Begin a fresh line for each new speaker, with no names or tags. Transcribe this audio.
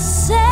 say